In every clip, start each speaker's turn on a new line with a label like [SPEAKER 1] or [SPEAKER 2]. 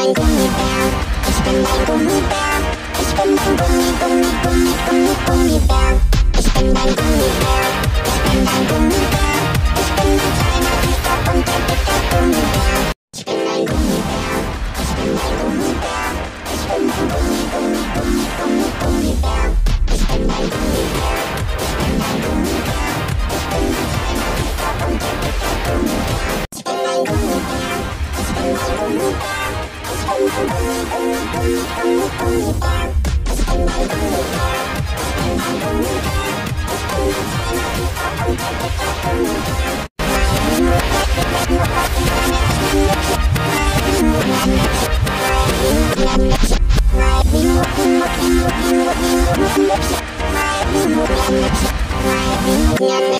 [SPEAKER 1] mein Gummibär, ich bin dein Gummibär, ich bin dein Gummi, Gummi, Gummi, Gummi, Gummibär, ich bin dein Gummibär, ich bin dein Gummibär, ich bin dein kleiner, dicker, bunter, dicker Gummibär. Yeah.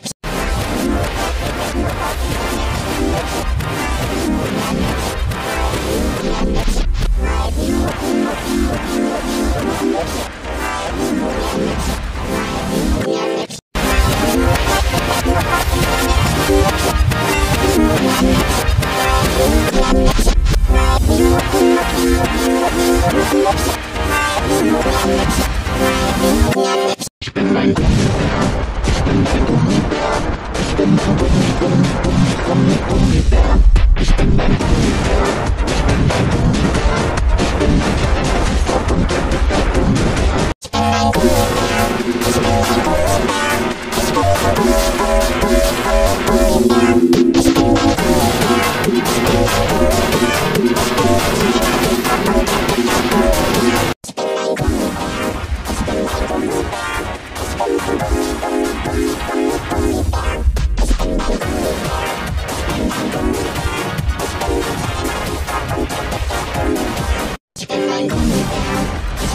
[SPEAKER 1] Ich bin ein Ich bin ein